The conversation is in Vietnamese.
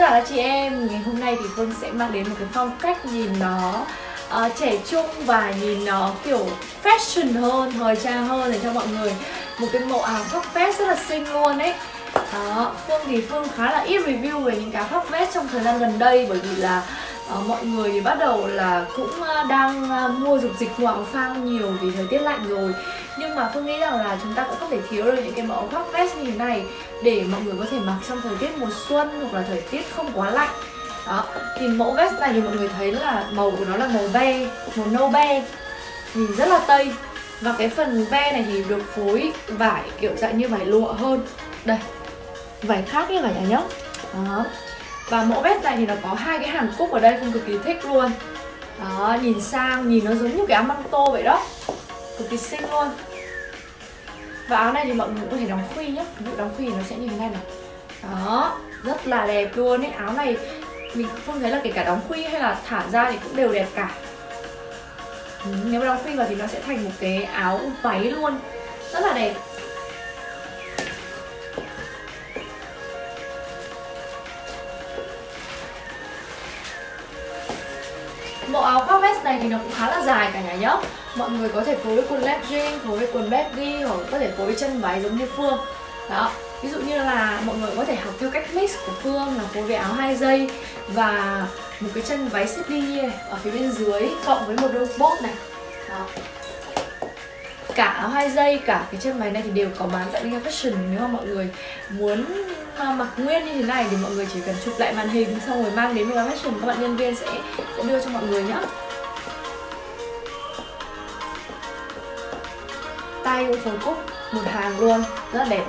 là các chị em Ngày hôm nay thì Phương sẽ mang đến một cái phong cách nhìn nó uh, trẻ trung và nhìn nó kiểu fashion hơn, thời trang hơn để cho mọi người Một cái mẫu áo khóc vest rất là xinh luôn ấy. Đó, Phương thì Phương khá là ít review về những cái khóc vest trong thời gian gần đây bởi vì là uh, mọi người thì bắt đầu là cũng ờ, đang ờ, mua dục dịch mua áo phao nhiều vì thời tiết lạnh rồi. Nhưng mà Phương nghĩ rằng là chúng ta cũng không thể thiếu được những cái mẫu khoác vest như thế này để mọi người có thể mặc trong thời tiết mùa xuân hoặc là thời tiết không quá lạnh. Đó thì mẫu vest này thì mọi người thấy là màu của nó là màu be màu nâu be nhìn rất là tây. Và cái phần ve này thì được phối vải kiểu dạng như vải lụa hơn. Đây vải khác như vải nhà nhá đó và mẫu vest này thì nó có hai cái hàng cúc ở đây Phương cực kỳ thích luôn. Đó nhìn sang nhìn nó giống như cái áo măng tô vậy đó. Cực kỳ xinh luôn. Và áo này thì mọi người có thể đóng khuy nhá. Ví dụ đóng khuy nó sẽ như thế này. Này đó rất là đẹp luôn ấy. Áo này mình không thấy là kể cả đóng khuy hay là thả ra thì cũng đều đẹp cả. Ừ, nếu mà đóng khuy vào thì nó sẽ thành một cái áo váy luôn. Rất là đẹp. Bộ áo khoác vest này thì nó cũng khá là dài cả nhà nhá. Mọi người có thể phối với quần legging, phối với quần baggy hoặc có thể phối với chân váy giống như Phương. Đó, ví dụ như là mọi người có thể học theo cách mix của Phương là phối với áo hai dây và một cái chân váy xếp đi ở phía bên dưới cộng với một đôi bốt này. Đó cả áo hai dây, cả cái chân váy này thì đều có bán tại Linh Fashion. Nếu mà mọi người muốn mặc nguyên như thế này thì mọi người chỉ cần chụp lại màn hình xong rồi mang đến Linh Fashion. Các bạn nhân viên sẽ sẽ đưa cho mọi người nhá. Tay cũng phối cúc một hàng luôn, rất là đẹp.